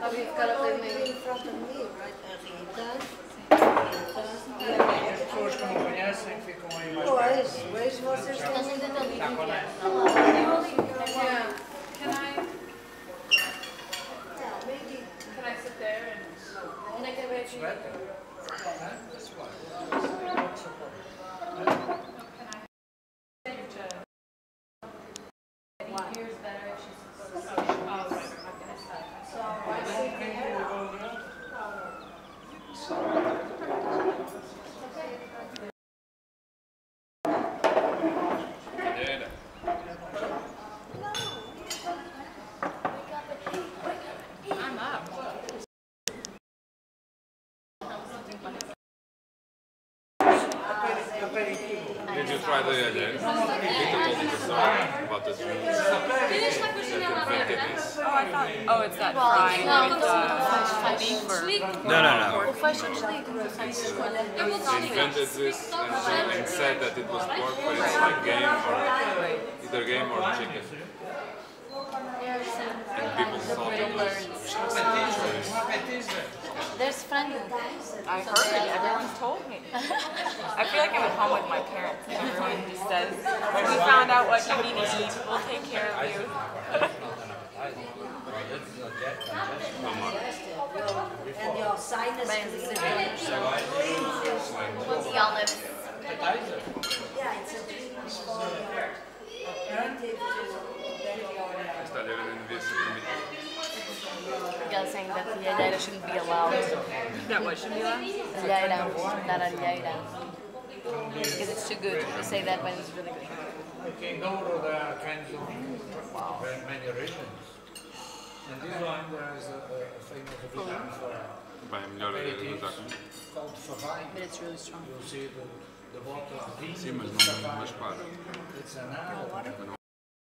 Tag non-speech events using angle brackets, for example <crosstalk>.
Have you got up there right? A As pessoas que não conhecem ficam aí mais perto. Pois, Can I? Can I sit there and? When I get ready. Right. Huh? That's why. Did you try the again? Victor told me the story about the dreams that invented this. Oh, I thought. Oh, it's that fry with uh, beef or. No, no, no. They invented this and, so- and said that it was pork, but it's like game or either game or chicken. And people thought it was There's friends. I heard it. Everyone's told me. <laughs> I feel like I'm at home with my parents, and everyone just says, "When we found out what you need to eat, we'll take care of you." And your sinus The olives. Yeah, it's a treatment for your relative to your Estaria vendo desse You're saying that the alheira shouldn't be allowed. That what should be allowed? Alheira, not alheira. Because it's too good. You say that when it's really good. Okay, in Douro there are kinds of very many regions. And this one there is a, a famous region for Bem, melhor é aperitifs usar. called Favaios. But it's really strong. You'll see the, the bottle of green Sim, mas with não, Favaios. mas claro. It's an herb.